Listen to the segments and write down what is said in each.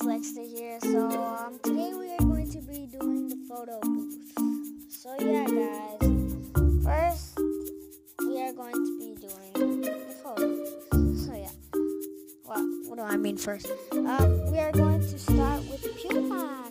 it's Lexter here. So um, today we are going to be doing the photo booth. So yeah, guys. First, we are going to be doing the photo booth. So yeah. Well, what do I mean first? Um, we are going to start with PewDiePie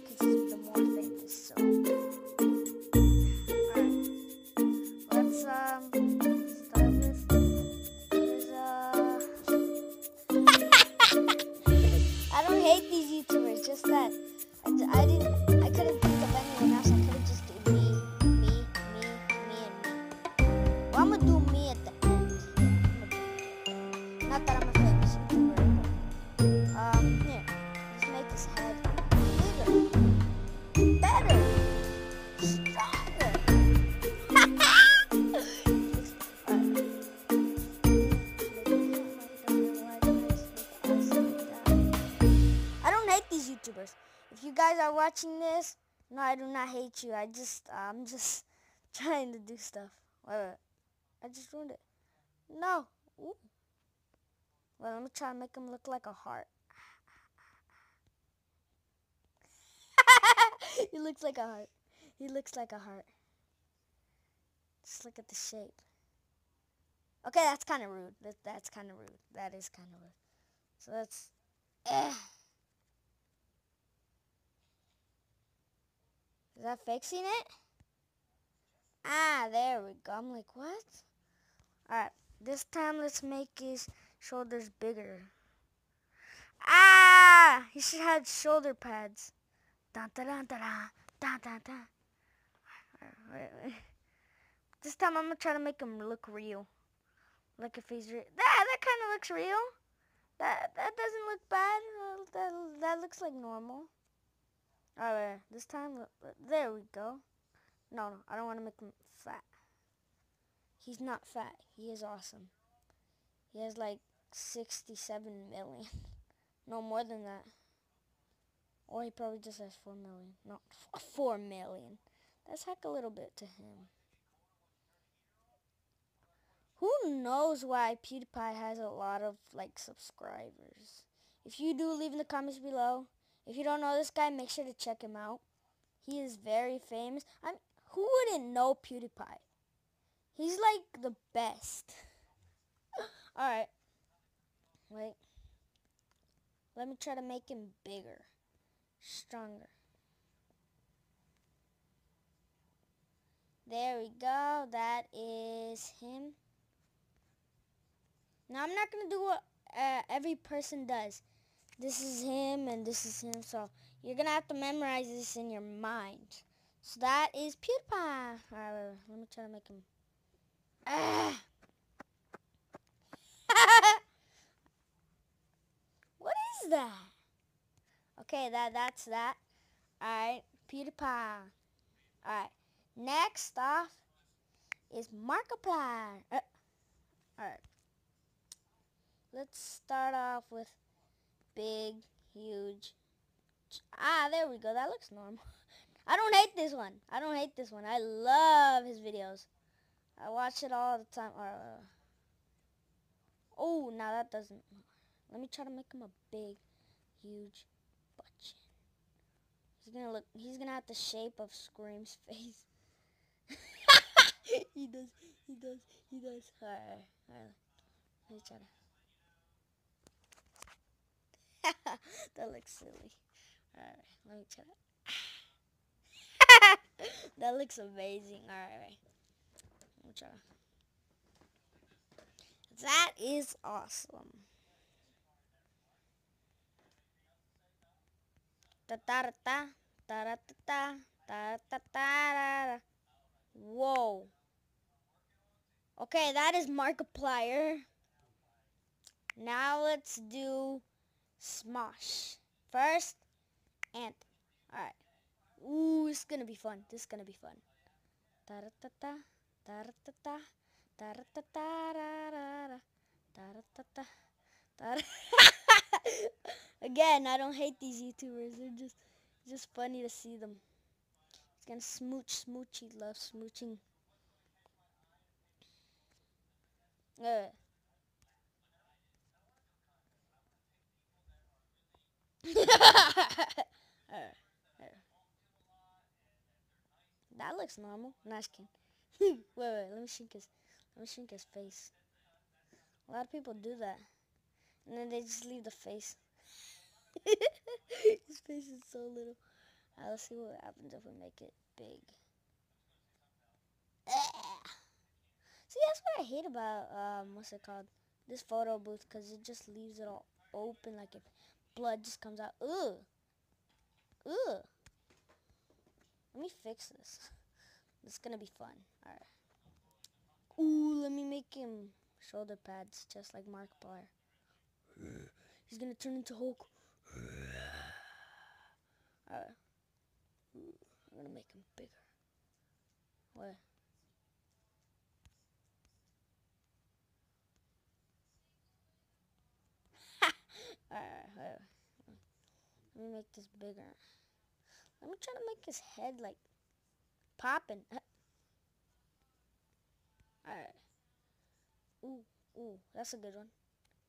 watching this, no, I do not hate you. I just, I'm just trying to do stuff. Wait, wait. I just ruined it. No. Ooh. Well, let me try to make him look like a heart. he looks like a heart. He looks like a heart. Just look at the shape. Okay, that's kind of rude. That, that's kind of rude. That is kind of rude. So that's. Eh. Is that fixing it? Ah, there we go. I'm like, what? Alright, this time let's make his shoulders bigger. Ah! He should have shoulder pads. Dun dun dun dun dun dun dun wait, wait. This time I'm gonna try to make him look real. Like if he's real. That, that kind of looks real. That that doesn't look bad. That that looks like normal. Oh, Alright, this time, there we go. No, no, I don't want to make him fat. He's not fat. He is awesome. He has like 67 million. no more than that. Or he probably just has 4 million. No, f- 4 million. That's heck a little bit to him. Who knows why PewDiePie has a lot of like subscribers? If you do, leave in the comments below. If you don't know this guy, make sure to check him out. He is very famous. I'm, who wouldn't know PewDiePie? He's like the best. Alright. Wait. Let me try to make him bigger. Stronger. There we go. That is him. Now I'm not going to do what uh, every person does this is him and this is him. So you're going to have to memorize this in your mind. So that is PewDiePie. Alright, wait, wait, let me try to make him. Ah. what is that? Okay, that that's that. Alright, PewDiePie. Alright, next off is Markiplier. Uh, Alright. Let's start off with big, huge. Ah, there we go. That looks normal. I don't hate this one. I don't hate this one. I love his videos. I watch it all the time. Uh, oh, now that doesn't. Let me try to make him a big, huge butt chin. He's gonna look. He's gonna have the shape of Scream's face. he does. He does. He does. Alright. Alright. Let me try to. that looks silly. Alright, let me try that. that looks amazing. Alright, let me try. That is awesome. Ta ta ta ta ta ta ta ta ta ta Whoa. Okay, that is Markiplier. Now let's do Smosh. First, Ant. Alright. Ooh, it's gonna be fun. This is gonna be fun. Ta-ra-ta-ta, ta-ra-ta-ta, ta-ra-ta-ta-ra-ra-ra, Again, I don't hate these YouTubers. They're just just funny to see them. He's gonna smooch, smooch. He loves smooching. Uh, That looks normal. Nice kid. wait, wait, let me shrink his let me shrink his face. A lot of people do that. And then they just leave the face. his face is so little. Right, let's see what happens if we make it big. See, that's what I hate about, um, what's it called? This photo booth, because it just leaves it all open, like if blood just comes out. Ugh. Ugh. Let me fix this. This is gonna be fun. Alright. Ooh, let me make him shoulder pads just like Markiplier. He's gonna turn into Hulk. Alright. I'm gonna make him bigger. What? Alright, Let me make this bigger. Let me try to make his head like popping. Alright. Ooh, ooh, that's a good one.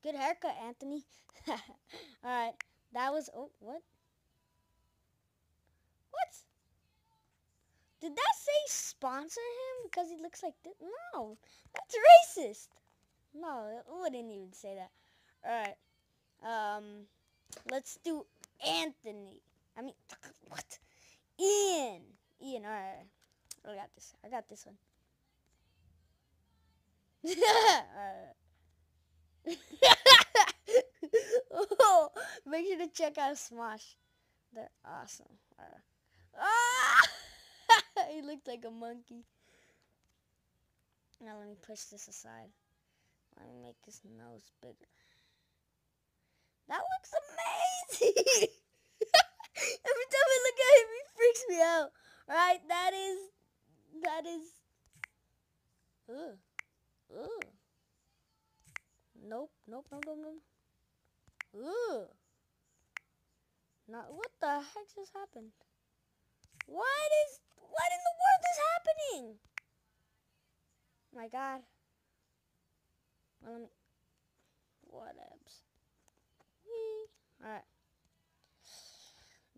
Good haircut, Anthony. Alright, that was, oh, what? What? Did that say sponsor him because he looks like this? No, that's racist. No, it wouldn't even say that. Alright, um, let's do Anthony. I mean, what? Ian. Ian, alright. I got this. I got this one. oh, make sure to check out Smosh. They're awesome. Ah! he looked like a monkey. Now let me push this aside. Let me make his nose bigger. That looks amazing! Every time I look at him, he freaks me out. Right? That is, that is, ugh, ugh. Nope, nope, nope, nope, nope. Ugh. Not, what the heck just happened? What is, what in the world is happening? My God. Well, let me, whatevs. Alright.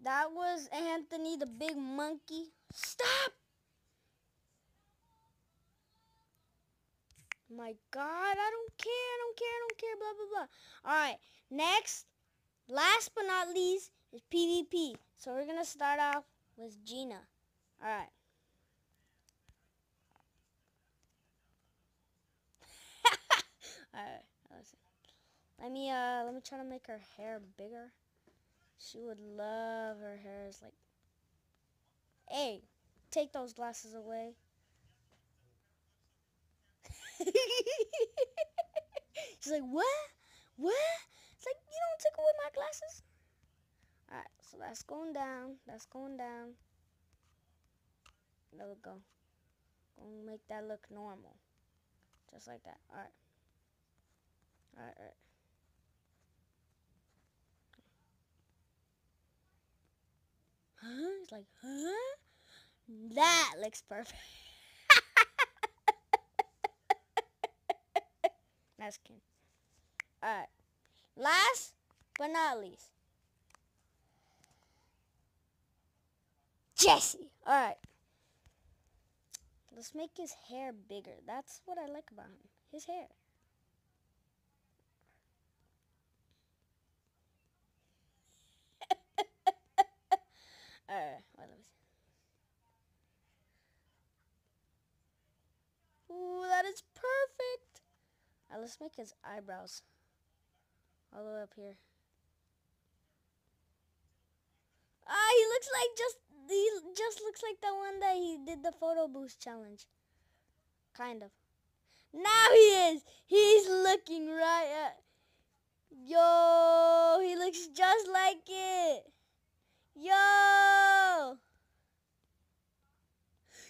That was Anthony the big monkey. Stop! My God, I don't care, I don't care, I don't care, blah, blah, blah. Alright, next, last but not least, is PvP. So we're going to start off with Jeana. Alright. Alright, let me, uh, let me try to make her hair bigger. She would love her hair is like, hey, take those glasses away. She's like, what? What? It's like, you don't take away my glasses? Alright, so that's going down. That's going down. There we go. Gonna make that look normal. Just like that. Alright. Alright, alright. Huh? He's like, huh? That looks perfect. That's cute. Alright. Last but not least. Jesse. Alright. Let's make his hair bigger. That's what I like about him. His hair. Alright, wait, let me see. Is perfect. Alright, let's make his eyebrows all the way up here. Ah, he looks like just he just looks like the one that he did the photo booth challenge. Kind of. Now he is. He's looking right at. Yo, he looks just like it. Yo!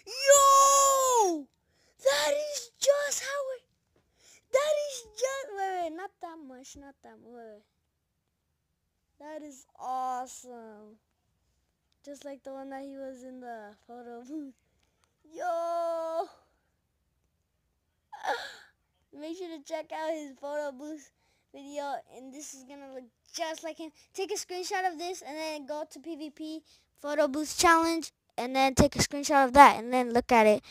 Yo! That is just how it... That is just... Wait, wait, not that much, not that much. That is awesome. Just like the one that he was in the photo booth. Yo! Make sure to check out his photo booth video and this is gonna look just like him. Take a screenshot of this and then go to PvP photo booth challenge and then take a screenshot of that and then look at it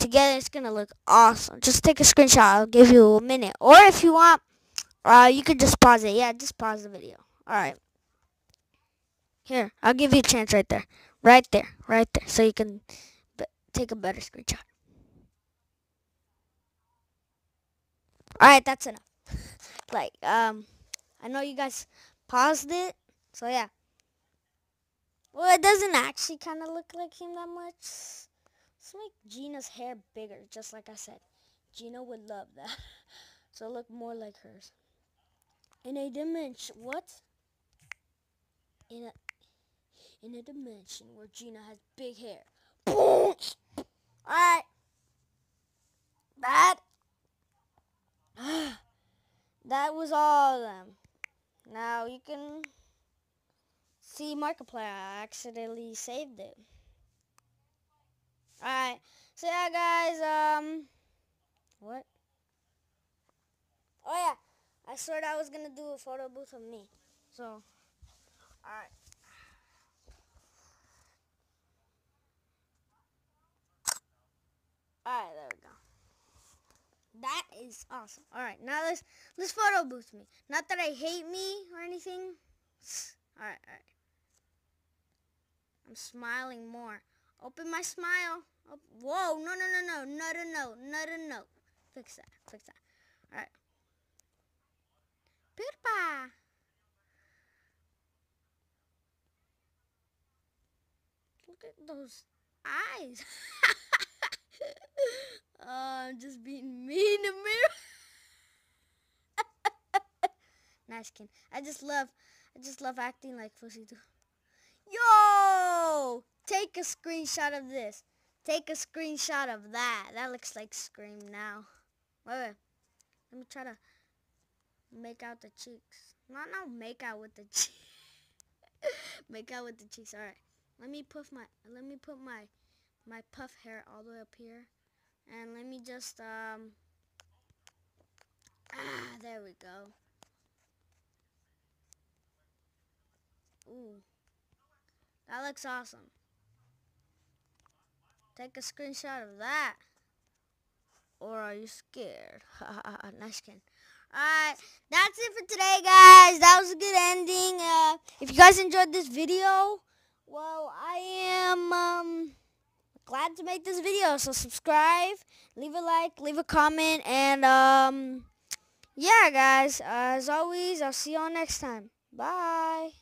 together. It's gonna look awesome. Just take a screenshot. I'll give you a minute, or if you want, uh, you could just pause it. Yeah, just pause the video. All right. Here, I'll give you a chance right there. Right there. Right there. So you can take a better screenshot. Alright, that's enough. like, um, I know you guys paused it. So, yeah. Well, it doesn't actually kind of look like him that much. Let's make Jeana's hair bigger, just like I said. Jeana would love that. so look more like hers. In a dimension, what? In a in a dimension where Gina has big hair. Alright. That that was all of them. Now you can see Markiplier. I accidentally saved it. Alright. So yeah guys, um what? Oh yeah. I swear I was gonna do a photo booth of me. So alright. Alright, there we go. That is awesome. Alright, now let's let's photo booth me. Not that I hate me or anything. Alright, alright. I'm smiling more. Open my smile. Oh, whoa, no, no, no, no, no, no, no, no, no, no. Fix that, fix that. Alright. Pirpa. Look at those eyes. oh, I'm just being mean to me. nice skin. I just love, I just love acting like pussy too. Yo! Take a screenshot of this. Take a screenshot of that. That looks like Scream now. Wait, wait. Let me try to make out the cheeks. Not now make out with the cheeks. make out with the cheeks. Alright. Let me puff my let me put my my puff hair all the way up here. And let me just, um, ah, there we go. Ooh, that looks awesome. Take a screenshot of that. Or are you scared? nice skin. Alright, that's it for today, guys. That was a good ending. Uh, if you guys enjoyed this video, well, I am, um glad to make this video. So subscribe, leave a like, leave a comment, and um, yeah, guys. Uh, as always, I'll see y'all next time. Bye.